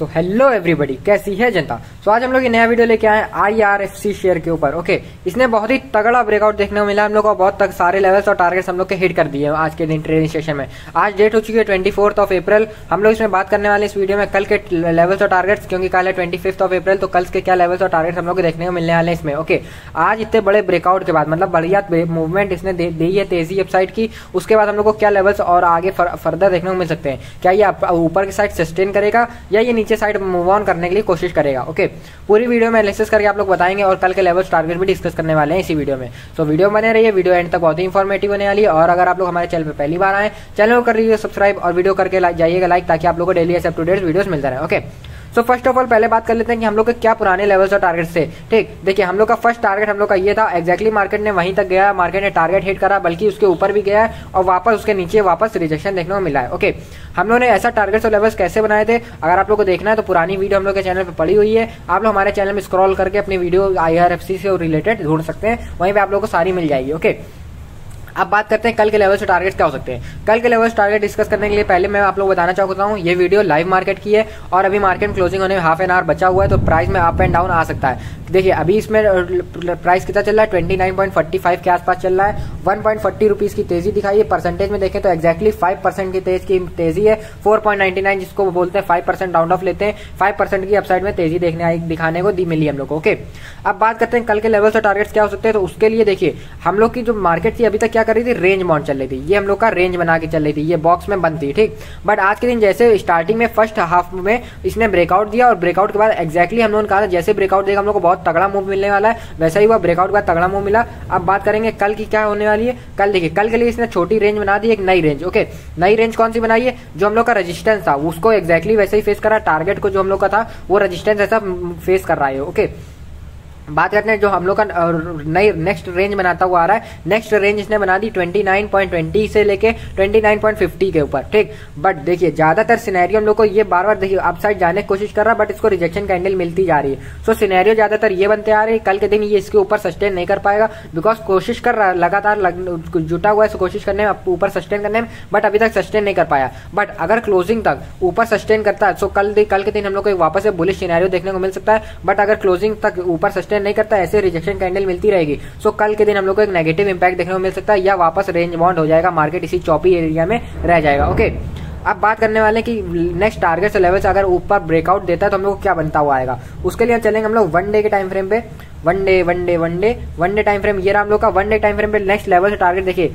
So hello everybody कैसी है जनता? सो so, आज हम लोग ये नया वीडियो लेके आए I R F C share के ऊपर. ओके okay, इसने बहुत ही तगड़ा ब्रेकआउट देखने को मिला हम लोग को बहुत तक सारे लेवल्स और टारगेट्स हम लोग के हिट कर दिए आज के दिन ट्रेनिंग सेशन में. आज डेट हो चुकी है ट्वेंटी फोर्थ ऑफ़ अप्रैल हम लोग इसमें बात करने वाले इस वीडियो में कल के लेवल्स और टारगेट्स क्योंकि कल है ट्वेंटी फिफ्थ ऑफ़ अप्रैल तो कल के क्या लेवल्स और टारगेट्स हम लोग को देखने को मिलने वाले इसमें. ओके okay, आज इतने बड़े ब्रेकआउट के बाद मतलब बढ़िया मूवमेंट इसने दी है तेज़ी वेबसाइट की. उसके बाद हम लोग को क्या लेवल्स और आगे फर्दर देखने को मिल सकते हैं? क्या ये ऊपर की साइड सस्टेन करेगा या ये नीचे साइड मूव ऑन करने के लिए कोशिश करेगा ओके पूरी वीडियो में एनालिसिस करके आप लोग बताएँगे और कल के लेवल टारगेट भी डिस्कस करने वाले हैं इसी वीडियो में। सो वीडियो बने रही है वीडियो एंड तक बहुत ही इन्फॉर्मेटिव होने वाली है और अगर आप लोग हमारे चैनल पर पहली बार आए चैनल को कर लीजिए सब्सक्राइब और वीडियो करके जाइएगा लाइक ताकि आप लोग को डेली ऐसे टू डेट वीडियो मिलते रहे okay so first of all पहले बात कर लेते हैं कि हम लोग के क्या पुराने लेवल्स और टारगेट्स थे। ठीक? देखिए, हम लोग का फ़र्स्ट टारगेट हम लोग का ये था एक्जैक्टली मार्केट ने वहीं तक गया मार्केट ने टारगेट हिट करा, बल्कि उसके ऊपर भी गया और वापस उसके नीचे वापस रिजेक्शन देखने को मिला है। ओके हम लोगों ने ऐसा टारगेट्स और लेवल्स कैसे बनाए थे? अगर आप लोग को देखना है तो पुरानी वीडियो हम लोग के चैनल पर पड़ी हुई है। आप लोग हमारे चैनल में स्क्रॉल करके अपनी वीडियो आईआरएफसी से रिलेटेड ढूंढ सकते हैं। वहीं पर आप लोग को सारी मिल जाएगी। ओके अब बात करते हैं कल के लेवल से टारगेट क्या हो सकते हैं। कल के लेवल से टारगेट डिस्कस करने के लिए पहले मैं आप लोग बताना चाहता हूँ ये वीडियो लाइव मार्केट की है और अभी मार्केट क्लोजिंग होने में हाफ़ एन आवर बचा हुआ है तो प्राइस में अप एंड डाउन आ सकता है। देखिए, अभी इसमें प्राइस कितना चल रहा है? Twenty nine point forty five के आसपास चल रहा है। वन पॉइंट फोर्टी रुपीज़ की तेज़ी दिखाई है। परसेंटेज में देखें तो एक्जैक्टली फाइव परसेंट की तेज, की तेज़ी है। फोर पॉइंट नाइनटी नाइन जिसको बोलते हैं फाइव परसेंट राउंड ऑफ़ लेते हैं। फाइव परसेंट की अपसाइड में तेज़ी देखने आई, दिखाने को दी मिली हम लोग को ओके अब बात करते हैं कल के लेवल से टारगेट्स क्या हो सकते हैं तो उसके लिए देखिए, हम लोग की जो मार्केट थी, अभी तक क्या कर रही थी रेंज मॉन्ट चल रही थी। ये हम लोग का रेंज बना के चल रही थी, ये बॉक्स में बंद थी ठीक? बट आज के दिन जैसे स्टार्टिंग में फ़र्स्ट हाफ़ में इसने ब्रेकआउट दिया और ब्रेकआउट के बाद एक्जैक्टली हम लोगों ने कहा था, जैसे ब्रेकआउट देगा हम लोग को बहुत तगड़ा मूव मिलने वाला है, वैसा ही हुआ ब्रेकआउट का तगड़ा मूव मिला। अब बात करेंगे कल की क्या होने वाली है। कल देखिए, कल के लिए इसने छोटी रेंज बना दी, एक नई रेंज ओके नई रेंज कौन सी बनाई है? जो हम लोग का रजिस्टेंस था, उसको एक्जैक्टली वैसे ही फेस करा टारगेट को जो हम लोग का था, वो रजिस्टेंस ऐसा फेस कर रहा है ओके बात करते हैं जो हम लोग का नई नेक्स्ट रेंज बनाता हुआ आ रहा है। नेक्स्ट रेंज इसने बना दी 29.20 से लेके 29.50 के ऊपर ठीक? बट देखिए ज़्यादातर सिनेरियो हम लोग को ये बार बार देखिए अपसाइड जाने की कोशिश कर रहा है बट इसको रिजेक्शन कैंडल मिलती जा रही है। सो सिनेरियो ज़्यादातर ये बनते आ रही है कल के दिन ये इसके ऊपर सस्टेन नहीं कर पाएगा बिकॉज़ कोशिश कर रहा है लगातार लग, जुटा हुआ है कोशिश करने में ऊपर सस्टेन करने में बट अभी तक सस्टेन नहीं कर पाया। बट अगर क्लोजिंग तक ऊपर सस्टेन करता है सो कल कल के दिन हम लोग को वापस से बुलिश सिनेरियो देखने को मिल सकता है बट अगर क्लोजिंग तक ऊपर सस्टेन रिजेक्शन नहीं करता, ऐसे रिजेक्शन कैंडल मिलती रहेगी। सो कल के दिन हम लोग को एक नेगेटिव इंपैक्ट देखने को मिल सकता है या वापस रेंज बाउंड हो जाएगा मार्केट इसी चौपी एरिया में रह जाएगा ओके अब बात करने वाले कि नेक्स्ट टारगेट लेवल से अगर ऊपर ब्रेकआउट देता है तो हम लोग को क्या बनता हुआ आएगा? उसके लिए चलेंगे हम लोग वन डे के टाइम फ्रेम पे। One day one day one day one day time frame ये रहा हम लोग का वन डे टाइम फ्रेम पे नेक्स्ट लेवल से टारगेट देखिए,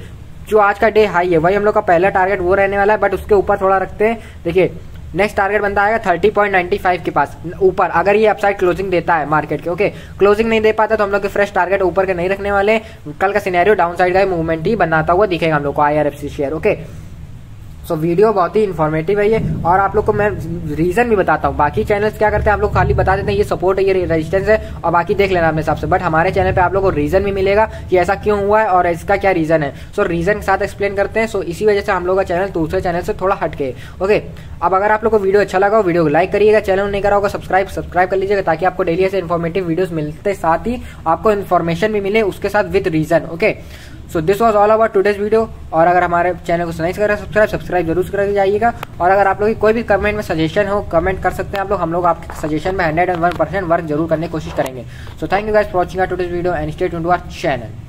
जो आज का डे हाई है, वही हम लोग का पहला टारगेट वो रहने वाला है बट उसके ऊपर थोड़ा रखते हैं। देखिए नेक्स्ट टारगेट बनता आएगा थर्टी पॉइंट नाइन्टी फाइव के पास, ऊपर, अगर ये अपसाइड क्लोजिंग देता है मार्केट के ओके क्लोजिंग नहीं दे पाता तो हम लोग के फ्रेश टारगेट ऊपर के नहीं रखने वाले कल का सिनेरियो डाउन साइड का मूवमेंट ही बनाता हुआ दिखेगा हम लोग को IRFC share okay so video बहुत ही इन्फॉर्मेटिव है ये। और आप लोग को मैं रीजन भी बताता हूँ। बाकी चैनल्स क्या करते हैं? आप लोग खाली बता देते हैं, ये सपोर्ट है, ये रेजिस्टेंस है, और बाकी देख लेना अपने हिसाब से। बट हमारे चैनल पे आप लोग को रीजन भी मिलेगा कि ऐसा क्यों हुआ है और इसका क्या रीजन है। सो रीजन के साथ एक्सप्लेन करते हैं। सो इसी वजह से हम लोग का चैनल दूसरे चैनल से थोड़ा हटके ओके अब अगर आप लोग को वीडियो अच्छा लगा वीडियो को लाइक करिएगा। चैनल नहीं करा होगा सब्सक्राइब सब्सक्राइब कर लीजिएगा ताकि आपको डेली ऐसे इन्फॉर्मेटिव वीडियोस मिलते साथ ही आपको इन्फॉर्मेशन भी मिले उसके साथ with reason okay so this was all about today's video और अगर हमारे चैनल को सुनाइस कर सब्सक्राइब सब्सक्राइब ज़रूर कर जाइएगा। और अगर आप लोग की कोई भी कमेंट में सजेशन हो कमेंट कर सकते हैं आप लोग। हम लोग आपके सजेशन में hundred and one percent work ज़रूर करने की कोशिश करेंगे। So thank you guys for watching today's video and state to our channel